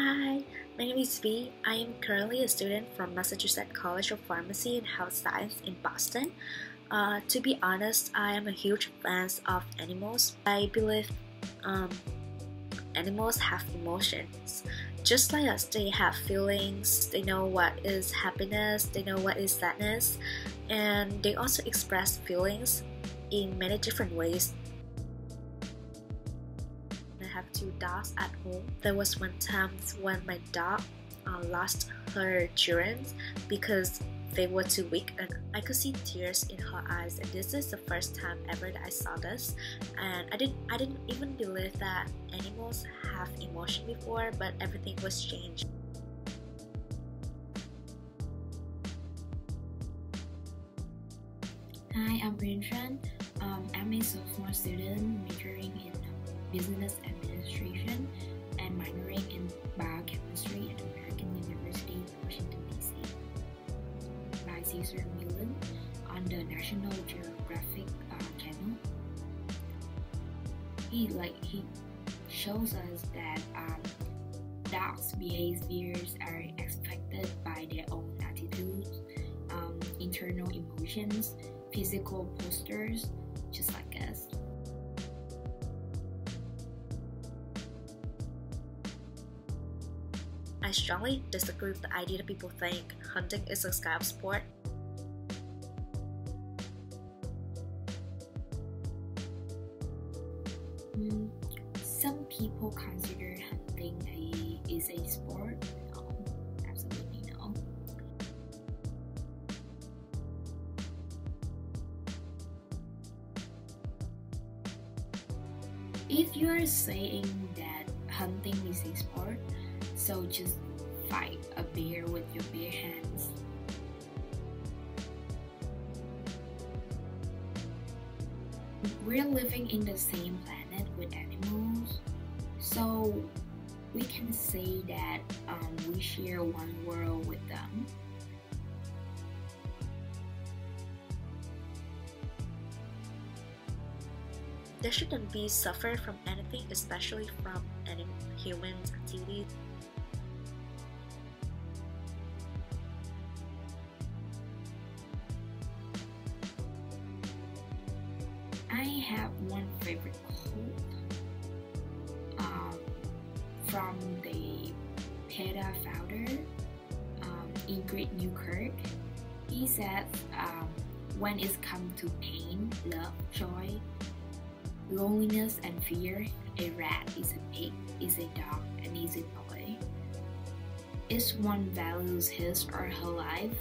Hi, my name is V. I am currently a student from Massachusetts College of Pharmacy and Health Science in Boston. Uh, to be honest, I am a huge fan of animals. I believe um, animals have emotions. Just like us, they have feelings, they know what is happiness, they know what is sadness, and they also express feelings in many different ways have two dogs at home. There was one time when my dog uh, lost her children because they were too weak and I could see tears in her eyes and this is the first time ever that I saw this and I didn't I didn't even believe that animals have emotion before but everything was changed. Hi, I'm Rinchen. Um, I'm a sophomore student majoring in business administration and minoring in biochemistry at American University, in Washington, D.C. by Cesar Millan on the National Geographic uh, channel. He like he shows us that um, dogs' behaviors are expected by their own attitudes, um, internal emotions, physical postures, just like us. I strongly disagree with the idea that people think hunting is a scalp sport. Mm, some people consider hunting a, is a sport. Absolutely no. If you are saying that hunting is a sport, so just fight a bear with your bare hands. We're living in the same planet with animals, so we can say that um, we share one world with them. There shouldn't be suffer from anything, especially from any human activities. I have one favorite quote um, from the PETA founder, um, Ingrid Newkirk. He says, um, when it's come to pain, love, joy, loneliness, and fear, a rat is a pig, is a dog, and is a boy. Each one values his or her life